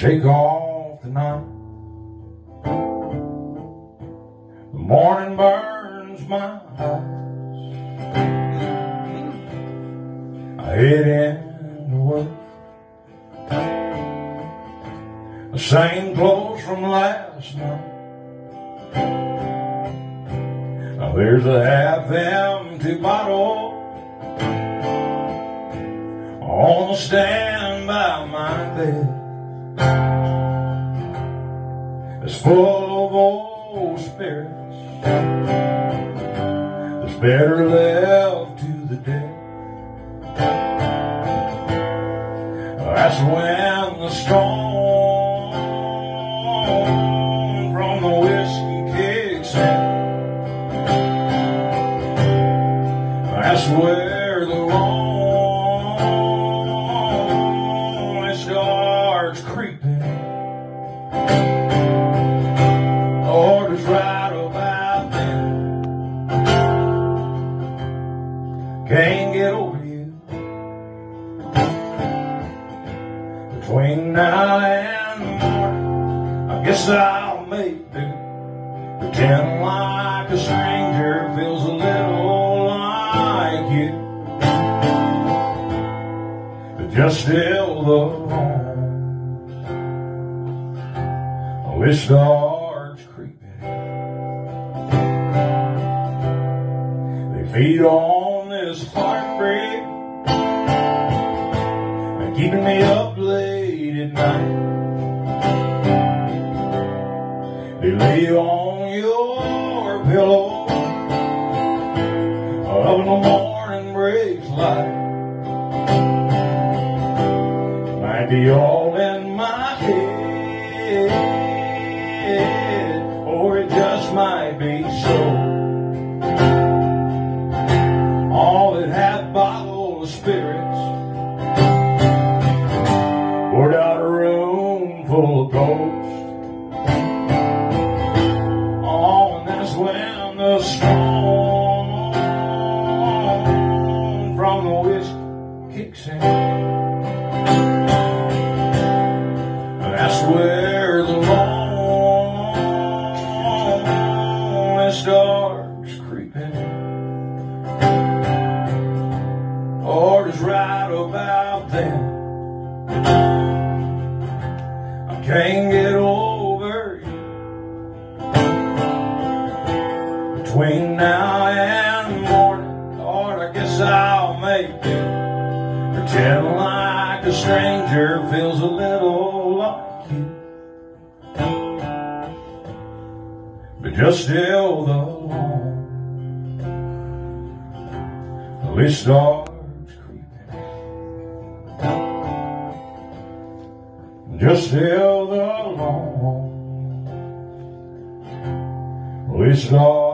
shake off the night. The morning burns my eyes. I head into work. The same clothes from last night. Now there's a half empty bottle on the stand by my bed. It's full of old spirits that's better left to the dead. That's when the storm from the whiskey kicks in. That's where Over you. Between now and morning, I guess I'll make do. Pretend like a stranger feels a little like you. But just still alone. Oh, it starts creeping. They feed on this heartbreak and keeping me up late at night. They lay on your pillow up in the morning breaks light. Might be all in my head, or it just might be so. Spirits poured out a room full of ghosts. Oh, and that's when the storm from the whiskey kicks in. Right about then. I can't get over you. Between now and morning, Lord, I guess I'll make it. Pretend like a stranger feels a little like you. But just still the long the list starts Just still the long list starts